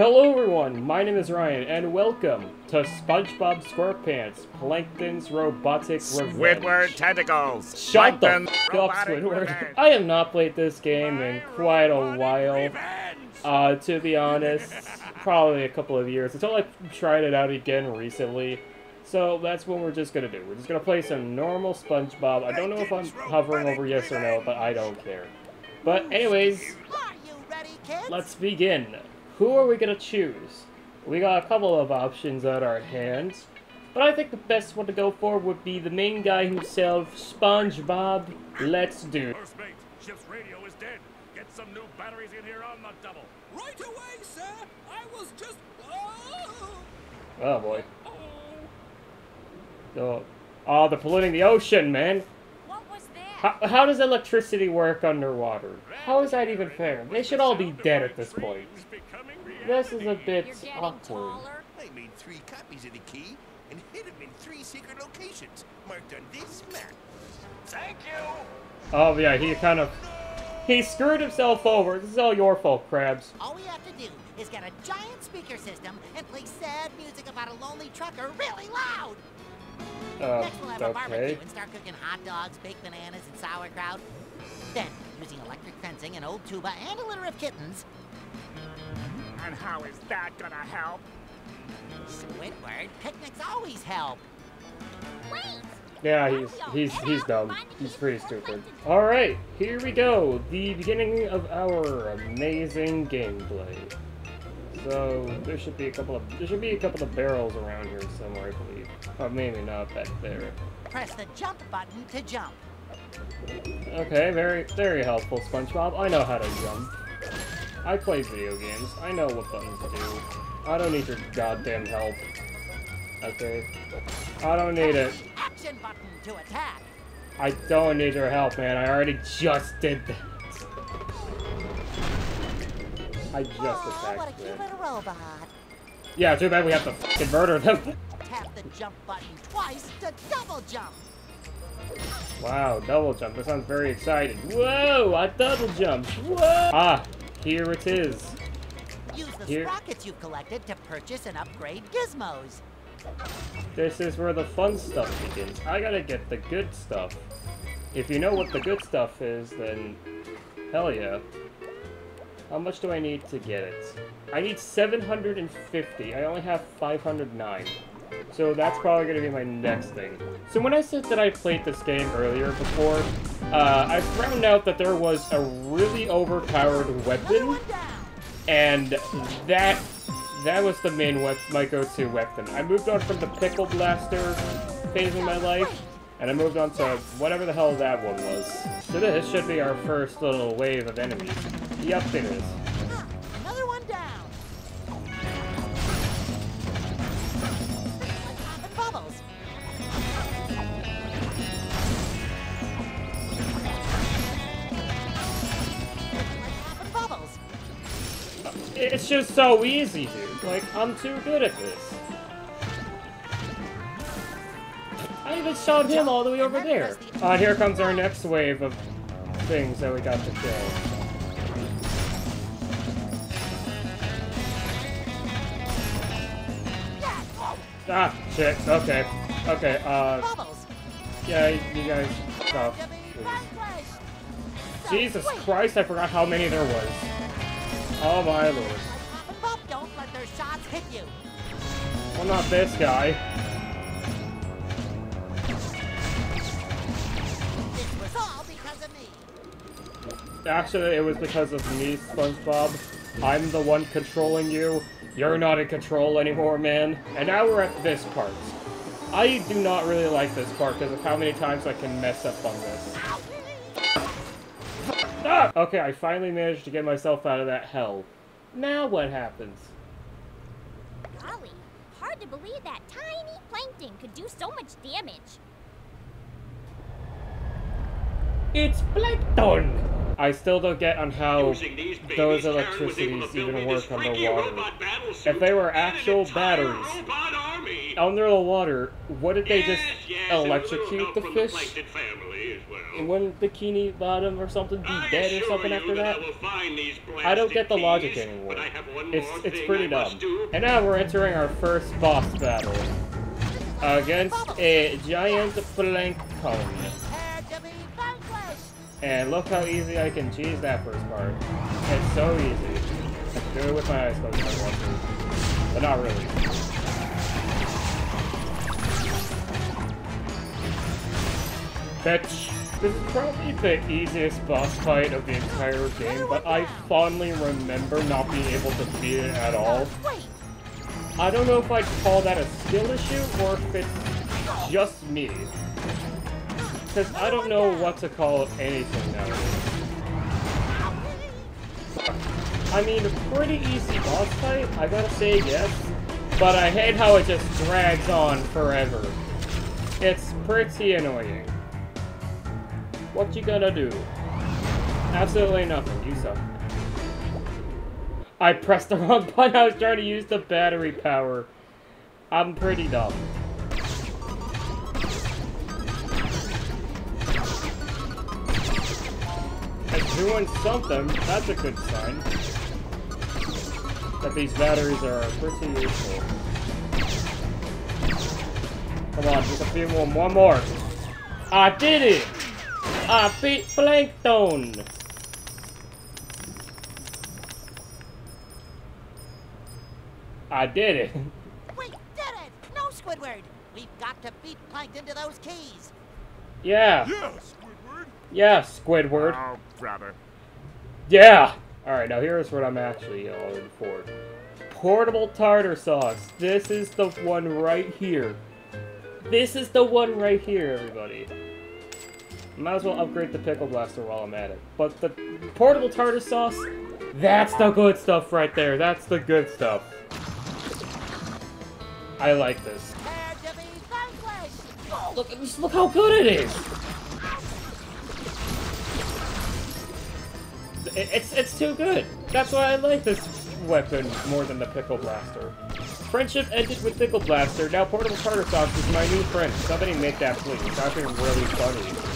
Hello everyone, my name is Ryan, and welcome to SpongeBob SquarePants, Plankton's Robotic Revenge. Squidward tentacles. Shut the f up, Squidward. revenge. I have not played this game in quite a while. Uh, to be honest, probably a couple of years until I tried it out again recently. So that's what we're just gonna do. We're just gonna play some normal SpongeBob. I don't know if I'm hovering over yes or no, but I don't care. But anyways, Are you ready, kids? let's begin. Who are we gonna choose? We got a couple of options at our hands, but I think the best one to go for would be the main guy himself, SpongeBob. Let's do. it. First mate, ship's radio is dead. Get some new batteries in here on the double. Right away, sir. I was just. Oh, Oh boy. oh. Oh, oh they're polluting the ocean, man. What was that? How, how does electricity work underwater? How is that even fair? They should all be dead at this point. This is a bit awkward. I made three copies of the key and hid them in three secret locations marked on this map. Thank you. Oh yeah, he kind of he screwed himself over. This is all your fault, Krabs. All we have to do is get a giant speaker system and play sad music about a lonely trucker really loud. Uh, Next, we'll have a okay. barbecue and start cooking hot dogs, baked bananas, and sauerkraut. Then, using electric fencing, an old tuba, and a litter of kittens, And how is that gonna help? Squidward, picnics always help. Wait! Yeah, he's he's he's dumb. He's pretty stupid. All right, here we go. The beginning of our amazing gameplay. So there should be a couple of there should be a couple of barrels around here somewhere, I believe. Or maybe not back there. Press the jump button to jump. Okay, very very helpful, SpongeBob. I know how to jump. I play video games. I know what buttons do. I don't need your goddamn help. Okay. I don't need it. Action button to attack. I don't need your help, man. I already just did that. I just a attacked cute it. little robot. Yeah, too bad we have to fucking murder them. Tap the jump button twice to double jump. wow, double jump. That sounds very exciting. Whoa, I double jumped. Whoa! Ah, here it is. Use the Here- sprockets you've collected to purchase and upgrade gizmos. This is where the fun stuff begins. I gotta get the good stuff. If you know what the good stuff is, then hell yeah. How much do I need to get it? I need 750. I only have 509. So that's probably going to be my next thing. So when I said that I played this game earlier before, uh, I found out that there was a really overpowered weapon, and that that was the main wep my go-to weapon. I moved on from the pickle blaster phase in my life, and I moved on to whatever the hell that one was. So this should be our first little wave of enemies. Yep, it is. It's just so easy, dude. Like, I'm too good at this. I even shot him all the way over there. Uh, here comes our next wave of things that we got to kill. Oh, Ah, shit. Okay. Okay, uh, yeah, you guys. So Jesus. Christ, I forgot how many there was. Oh my lord. Don't let their shots hit you. Well, not this guy. This was all because of me. Actually, it was because of me, SpongeBob. I'm the one controlling you. You're not in control anymore, man. And now we're at this part. I do not really like this part because of how many times I can mess up on this. Ah! Okay, I finally managed to get myself out of that hell. Now what happens? Golly, hard to believe that tiny plankton could do so much damage. It's plankton! I still don't get on how babies, those Karen electricities even work freaky underwater. robot battle suit If they were and an actual entire batteries. army. Under the water, wouldn't they just Yes, yes, and a little electrocute the from fish? Plankton family. as well. Wouldn't Bikini Bottom or something be dead or something after that? I, will find these I don't get the logic anymore. But I have one It's it's pretty dumb. And now we're entering our first boss battle against a giant plankton. Prepare to be vanquished. And look how easy I can cheese that first part. It's so easy. I can do it with my eyes closed if I want to. But not really. Bitch. This is probably the easiest boss fight of the entire game, but I fondly remember not being able to beat it at all. I don't know if I'd call that a skill issue or if it's just me. Because I don't know what to call anything nowadays. I mean, a pretty easy boss fight, I gotta say yes. But I hate how it just drags on forever. It's pretty annoying. What you gonna do? Absolutely nothing, you suck. I pressed the wrong button, I was trying to use the battery power. I'm pretty dumb. It's doing something, that's a good sign. That these batteries are pretty useful. Come on, just a few more, one more. I did it! I beat Plankton! I did it. we did it! No, Squidward! We've got to beat Plankton to those keys. Yeah. Yeah, Squidward. Yeah, Squidward. Oh, brother. Yeah! Alright, now here's what I'm actually going for. Portable tartar sauce. This is the one right here. This is the one right here, everybody. Might as well upgrade the Pickle Blaster while I'm at it. But the portable tartar sauce, that's the good stuff right there. That's the good stuff. I like this. Oh, look, just look how good it is! It- It's it's too good. That's why I like this weapon more than the Pickle Blaster. Friendship ended with Pickle Blaster. Now Portable Tartar Sauce is my new friend. Somebody make that please. That'd be really funny.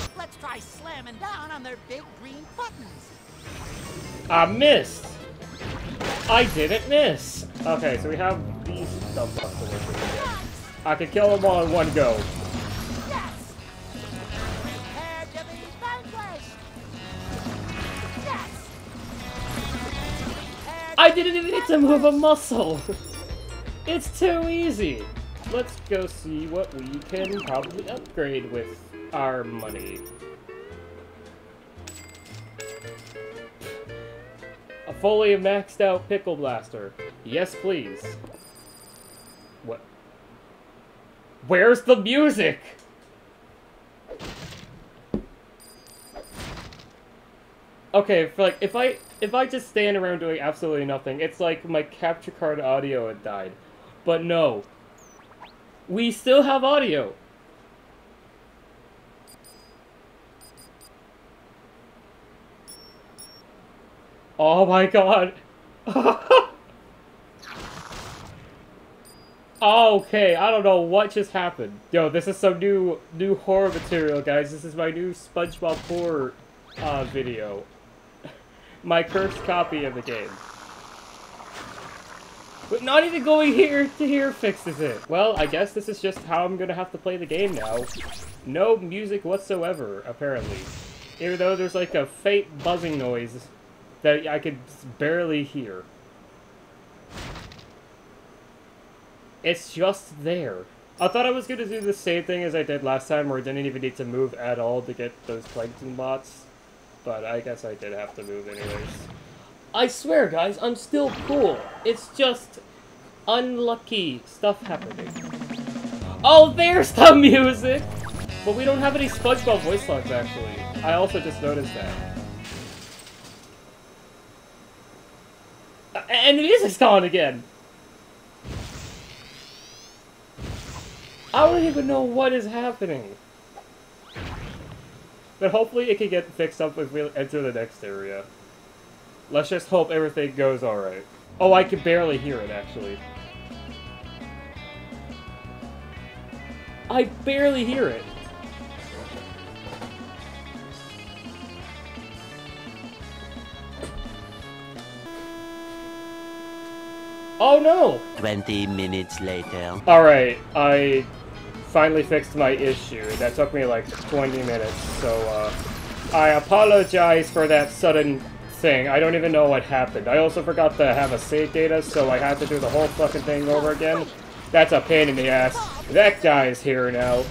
Let's slamming down on their big green buttons. I missed. I didn't miss. Okay, so we have these stuff left to work with again. I can kill them all in one go. Yes! Prepare to be vanquished. Yes! I didn't even need to move a muscle. It's too easy. Let's go see what we can probably upgrade with our money. Fully maxed out pickle blaster. Yes, please. What? Where's the music? Okay, for like if I if I just stand around doing absolutely nothing, it's like my capture card audio had died. But no. We still have audio. Oh my god. okay, I don't know what just happened. Yo, this is some new new horror material, guys. This is my new SpongeBob horror uh, video. my cursed copy of the game. But not even going here to here fixes it. Well, I guess this is just how I'm gonna have to play the game now. No music whatsoever, apparently. Even though there's like a faint buzzing noise that I could barely hear. It's just there. I thought I was gonna do the same thing as I did last time where I didn't even need to move at all to get those plankton bots. But I guess I did have to move anyways. I swear, guys, I'm still cool. It's just unlucky stuff happening. Oh, there's the music! But we don't have any SpongeBob voice lines, actually. I also just noticed that. And the music's gone again! I don't even know what is happening. But hopefully it can get fixed up if we enter the next area. Let's just hope everything goes alright. Oh, I can barely hear it, actually. I barely hear it. Oh no! 20 minutes later. Alright, I finally fixed my issue. That took me like 20 minutes, so uh, I apologize for that sudden thing. I don't even know what happened. I also forgot to have a save data, so I had to do the whole fucking thing over again. That's a pain in the ass. That guy's here now,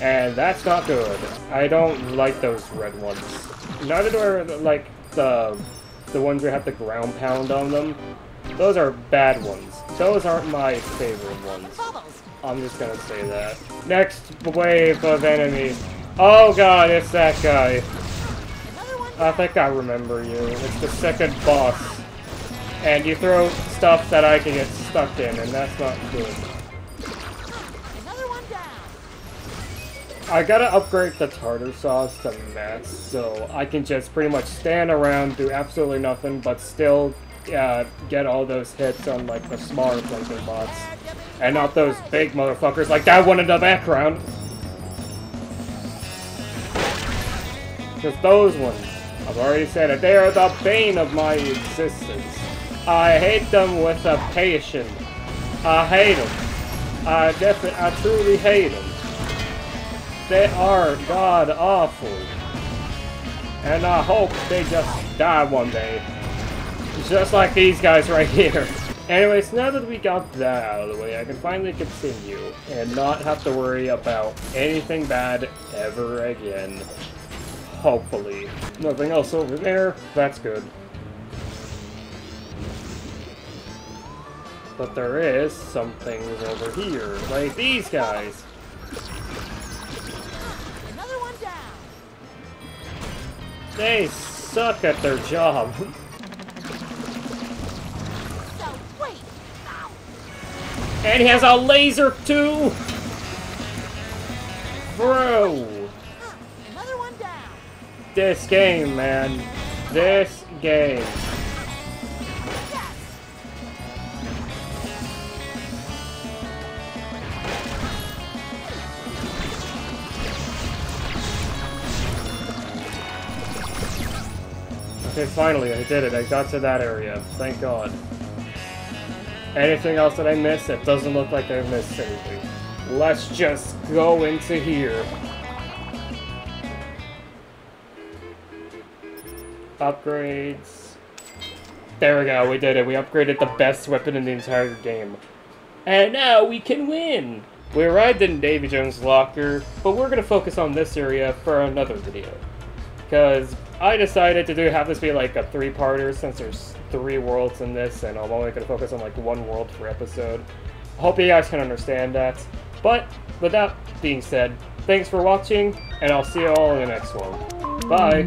and that's not good. I don't like those red ones. Neither do I like the the ones where you have to ground pound on them. Those are bad ones. Those aren't my favorite ones. I'm just gonna say that. Next wave of enemies. Oh god, it's that guy. I think I remember you. It's the second boss. And you throw stuff that I can get stuck in, and that's not good. I gotta upgrade the tartar sauce to max, so I can just pretty much stand around, do absolutely nothing, but still uh, get all those hits on like the smaller plankton bots. And not those big motherfuckers like that one in the background. Because those ones, I've already said it, they are the bane of my existence. I hate them with a passion. I hate them. I definitely, I truly hate them. They are god awful. And I hope they just die one day. Just like these guys right here. Anyways, now that we got that out of the way, I can finally continue and not have to worry about anything bad ever again. Hopefully. Nothing else over there. That's good. But there is some things over here, like these guys. Another one down. They suck at their job. And he has a laser too! Bro! This game, man. This game. Okay, finally, I did it. I got to that area. Thank God. Anything else that I missed? It doesn't look like I missed anything. Let's just go into here. Upgrades. There we go, we did it. We upgraded the best weapon in the entire game. And now we can win! We arrived in Davy Jones' locker, but we're gonna focus on this area for another video. Because I decided to do have this be like a three-parter since there's three worlds in this, and I'm only gonna focus on like one world per episode. Hope you guys can understand that. But with that being said, thanks for watching, and I'll see you all in the next one. Bye!